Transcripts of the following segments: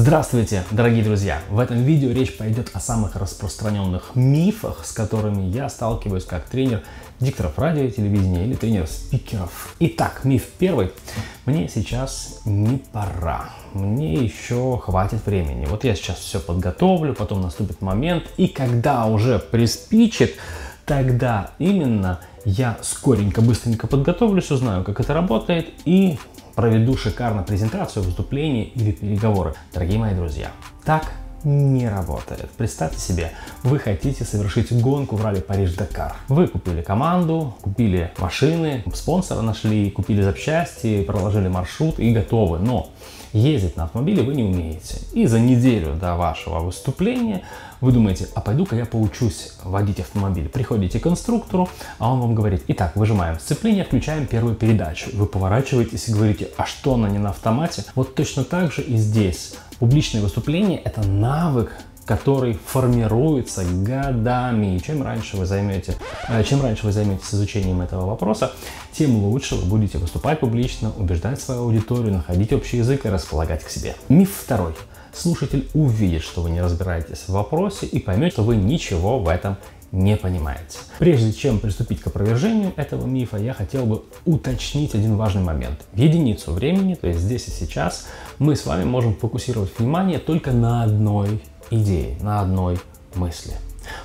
Здравствуйте, дорогие друзья! В этом видео речь пойдет о самых распространенных мифах, с которыми я сталкиваюсь как тренер дикторов радио и телевидения или тренер спикеров. Итак, миф первый. Мне сейчас не пора. Мне еще хватит времени. Вот я сейчас все подготовлю, потом наступит момент, и когда уже приспичит, тогда именно я скоренько, быстренько подготовлюсь, узнаю, как это работает, и проведу шикарно презентацию, выступление или переговоры. Дорогие мои друзья, так не работает. Представьте себе, вы хотите совершить гонку в ралли Париж-Дакар. Вы купили команду, купили машины, спонсора нашли, купили запчасти, проложили маршрут и готовы. Но ездить на автомобиле вы не умеете. И за неделю до вашего выступления вы думаете, а пойду-ка я поучусь водить автомобиль. Приходите к конструктору, а он вам говорит, итак, выжимаем сцепление, включаем первую передачу. Вы поворачиваетесь и говорите, а что она не на автомате? Вот точно так же и здесь. Публичное выступление – это навык, который формируется годами. И чем раньше вы займете, э, чем раньше вы займетесь изучением этого вопроса, тем лучше вы будете выступать публично, убеждать свою аудиторию, находить общий язык и располагать к себе. Миф второй. Слушатель увидит, что вы не разбираетесь в вопросе и поймет, что вы ничего в этом не понимаете. Прежде чем приступить к опровержению этого мифа, я хотел бы уточнить один важный момент. В единицу времени, то есть здесь и сейчас, мы с вами можем фокусировать внимание только на одной идеи, на одной мысли.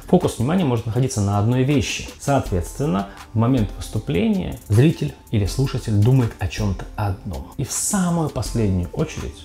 Фокус внимания может находиться на одной вещи. Соответственно, в момент выступления зритель или слушатель думает о чем-то одном. И в самую последнюю очередь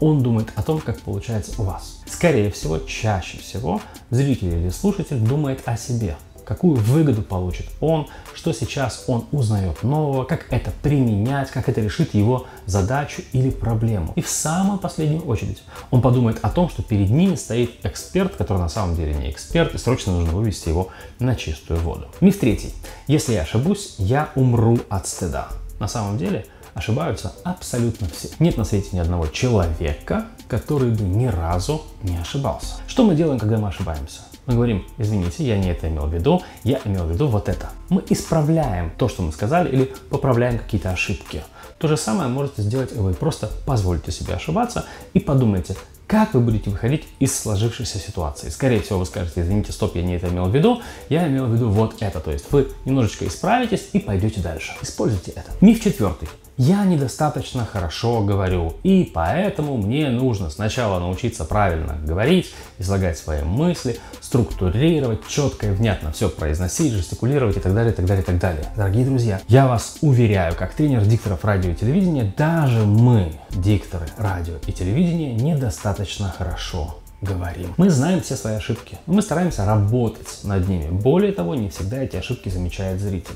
он думает о том, как получается у вас. Скорее всего, чаще всего зритель или слушатель думает о себе – какую выгоду получит он, что сейчас он узнает нового, как это применять, как это решит его задачу или проблему. И в самую последнюю очередь он подумает о том, что перед ними стоит эксперт, который на самом деле не эксперт, и срочно нужно вывести его на чистую воду. Миф третий. Если я ошибусь, я умру от стыда. На самом деле ошибаются абсолютно все. Нет на свете ни одного человека, который бы ни разу не ошибался. Что мы делаем, когда мы ошибаемся? Мы говорим, извините, я не это имел в виду, я имел в виду вот это. Мы исправляем то, что мы сказали, или поправляем какие-то ошибки. То же самое можете сделать вы. Просто позвольте себе ошибаться и подумайте, как вы будете выходить из сложившейся ситуации. Скорее всего, вы скажете, извините, стоп, я не это имел в виду, я имел в виду вот это. То есть вы немножечко исправитесь и пойдете дальше. Используйте это. Миф четвертый я недостаточно хорошо говорю, и поэтому мне нужно сначала научиться правильно говорить, излагать свои мысли, структурировать, четко и внятно все произносить, жестикулировать и так далее, и так далее, и так далее. Дорогие друзья, я вас уверяю, как тренер дикторов радио и телевидения, даже мы, дикторы радио и телевидения, недостаточно хорошо говорим. Мы знаем все свои ошибки, но мы стараемся работать над ними. Более того, не всегда эти ошибки замечает зритель.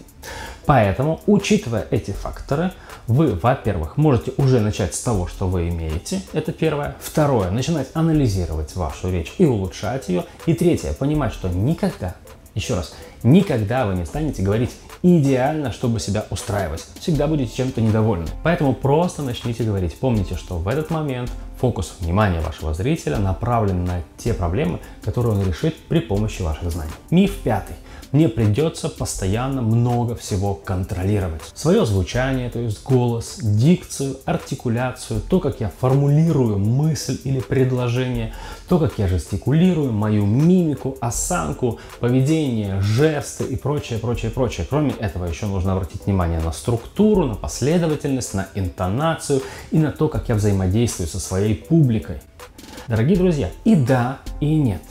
Поэтому, учитывая эти факторы, вы, во-первых, можете уже начать с того, что вы имеете, это первое. Второе, начинать анализировать вашу речь и улучшать ее. И третье, понимать, что никогда, еще раз, никогда вы не станете говорить идеально, чтобы себя устраивать. Всегда будете чем-то недовольны. Поэтому просто начните говорить. Помните, что в этот момент фокус внимания вашего зрителя направлен на те проблемы, которые он решит при помощи ваших знаний. Миф пятый мне придется постоянно много всего контролировать. Свое звучание, то есть голос, дикцию, артикуляцию, то, как я формулирую мысль или предложение, то, как я жестикулирую, мою мимику, осанку, поведение, жесты и прочее, прочее, прочее. Кроме этого, еще нужно обратить внимание на структуру, на последовательность, на интонацию и на то, как я взаимодействую со своей публикой. Дорогие друзья, и да, и нет.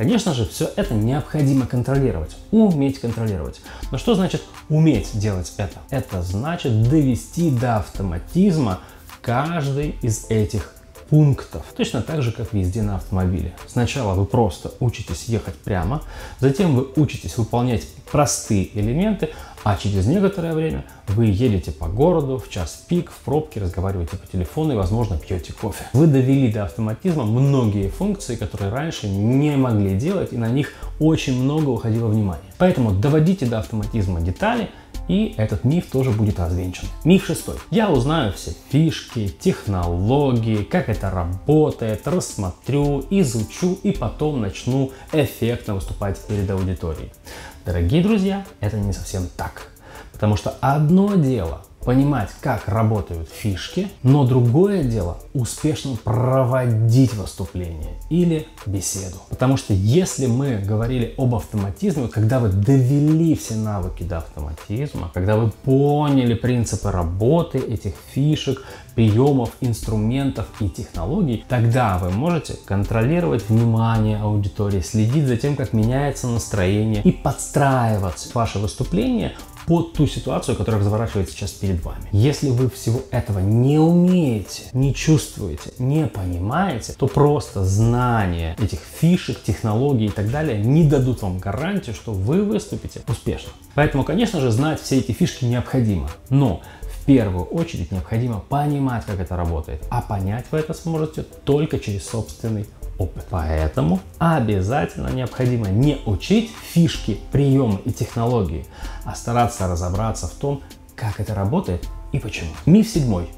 Конечно же, все это необходимо контролировать, уметь контролировать. Но что значит уметь делать это? Это значит довести до автоматизма каждый из этих пунктов. Точно так же, как везде на автомобиле. Сначала вы просто учитесь ехать прямо, затем вы учитесь выполнять простые элементы, а через некоторое время вы едете по городу в час пик, в пробке, разговариваете по телефону и, возможно, пьете кофе. Вы довели до автоматизма многие функции, которые раньше не могли делать, и на них очень много уходило внимания. Поэтому доводите до автоматизма детали, и этот миф тоже будет развенчан. Миф шестой. Я узнаю все фишки, технологии, как это работает, рассмотрю, изучу и потом начну эффектно выступать перед аудиторией. Дорогие друзья, это не совсем так. Потому что одно дело понимать, как работают фишки, но другое дело успешно проводить выступление или беседу. Потому что если мы говорили об автоматизме, когда вы довели все навыки до автоматизма, когда вы поняли принципы работы этих фишек, приемов, инструментов и технологий, тогда вы можете контролировать внимание аудитории, следить за тем, как меняется настроение и подстраивать ваше выступление под ту ситуацию, которая разворачивается сейчас перед вами. Если вы всего этого не умеете, не чувствуете, не понимаете, то просто знание этих фишек, технологий и так далее не дадут вам гарантию, что вы выступите успешно. Поэтому, конечно же, знать все эти фишки необходимо. Но в первую очередь необходимо понимать, как это работает. А понять вы это сможете только через собственный опыт. Поэтому обязательно необходимо не учить фишки, приемы и технологии, а стараться разобраться в том, как это работает и почему. Миф седьмой.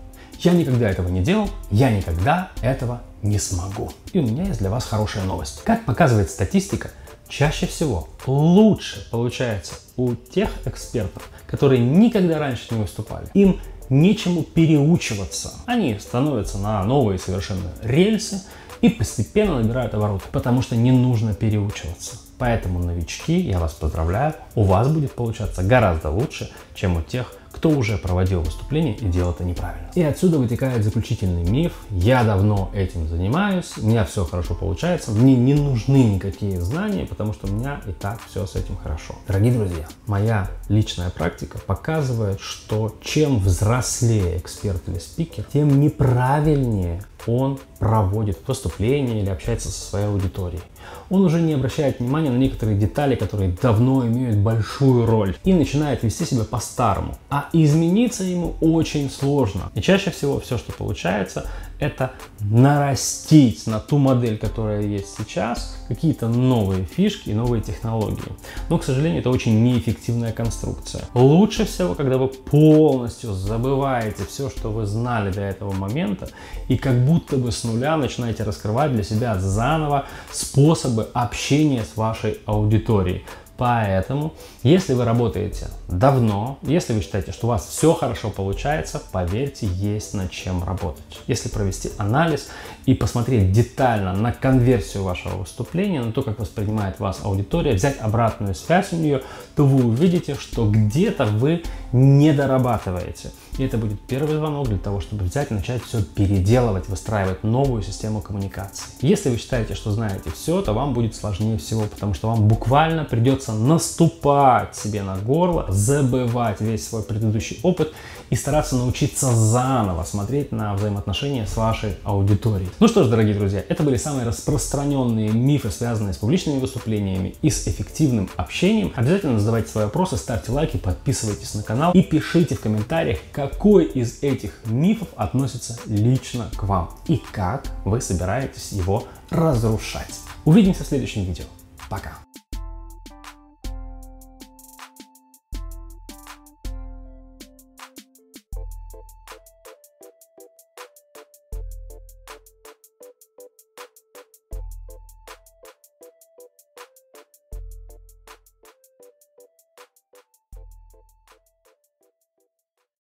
Я никогда этого не делал, я никогда этого не смогу. И у меня есть для вас хорошая новость. Как показывает статистика, чаще всего лучше получается у тех экспертов, которые никогда раньше не выступали. Им нечему переучиваться. Они становятся на новые совершенно рельсы, и постепенно набирают обороты, потому что не нужно переучиваться. Поэтому новички, я вас поздравляю, у вас будет получаться гораздо лучше, чем у тех, кто уже проводил выступление и делал это неправильно. И отсюда вытекает заключительный миф. Я давно этим занимаюсь, у меня все хорошо получается, мне не нужны никакие знания, потому что у меня и так все с этим хорошо. Дорогие друзья, моя личная практика показывает, что чем взрослее эксперт или спикер, тем неправильнее он проводит выступление или общается со своей аудиторией. Он уже не обращает внимания на некоторые детали, которые давно имеют большую роль, и начинает вести себя по-старому. А измениться ему очень сложно. И чаще всего все, что получается, это нарастить на ту модель, которая есть сейчас, какие-то новые фишки и новые технологии. Но, к сожалению, это очень неэффективная конструкция. Лучше всего, когда вы полностью забываете все, что вы знали до этого момента, и как будто бы с нуля начинаете раскрывать для себя заново способы общения с вашей аудиторией. Поэтому, если вы работаете давно, если вы считаете, что у вас все хорошо получается, поверьте, есть над чем работать. Если провести анализ и посмотреть детально на конверсию вашего выступления, на то, как воспринимает вас аудитория, взять обратную связь у нее, то вы увидите, что где-то вы не дорабатываете. И это будет первый звонок для того, чтобы взять и начать все переделывать, выстраивать новую систему коммуникации. Если вы считаете, что знаете все, то вам будет сложнее всего, потому что вам буквально придется наступать себе на горло, забывать весь свой предыдущий опыт и стараться научиться заново смотреть на взаимоотношения с вашей аудиторией. Ну что ж, дорогие друзья, это были самые распространенные мифы, связанные с публичными выступлениями и с эффективным общением. Обязательно задавайте свои вопросы, ставьте лайки, подписывайтесь на канал и пишите в комментариях, какой из этих мифов относится лично к вам и как вы собираетесь его разрушать. Увидимся в следующем видео. Пока!